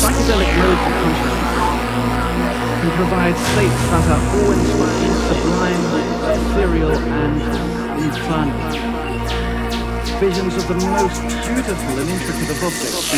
Psychedelic modes can provide states that are awe-inspiring, sublime, ethereal, and infernal. Visions of the most beautiful and intricate of objects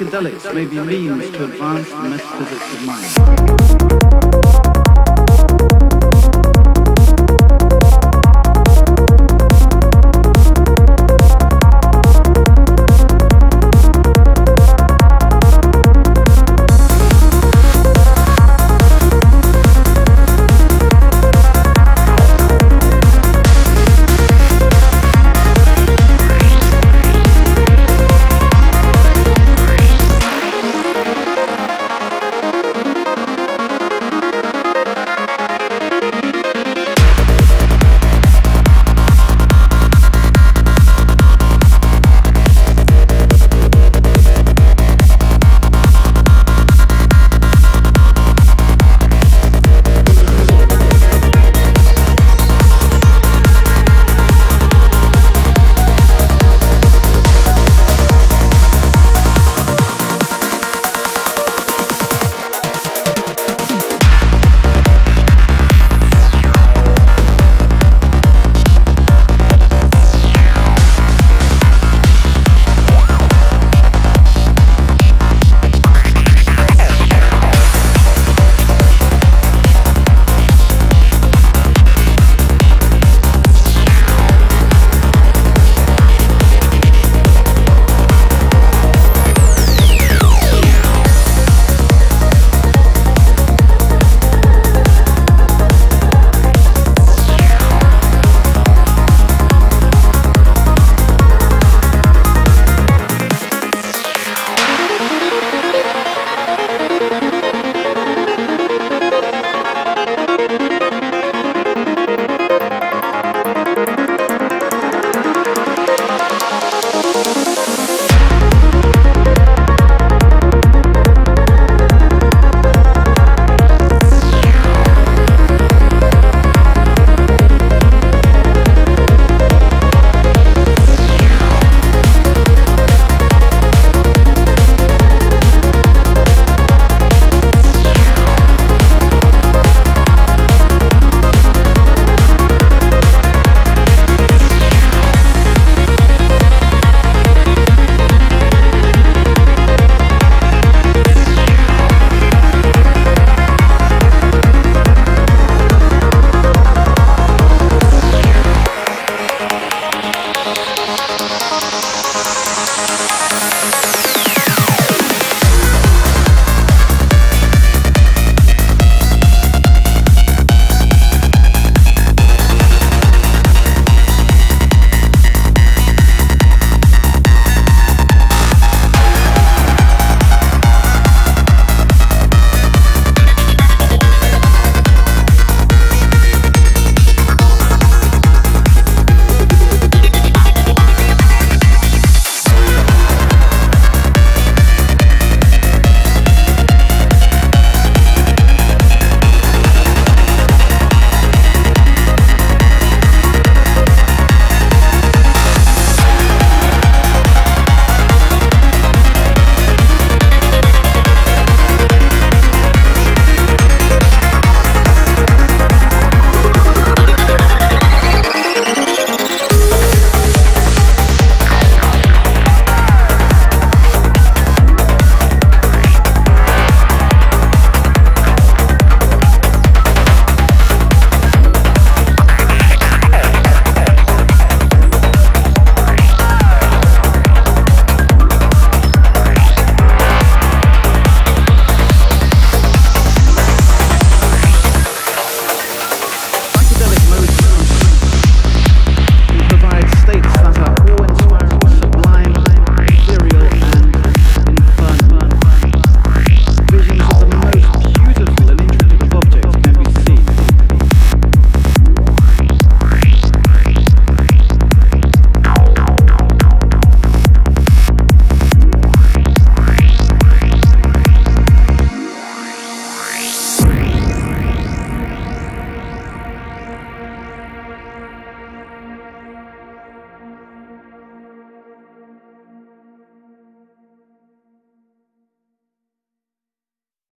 Psychedelics may be means to advance the metaphysics of mind.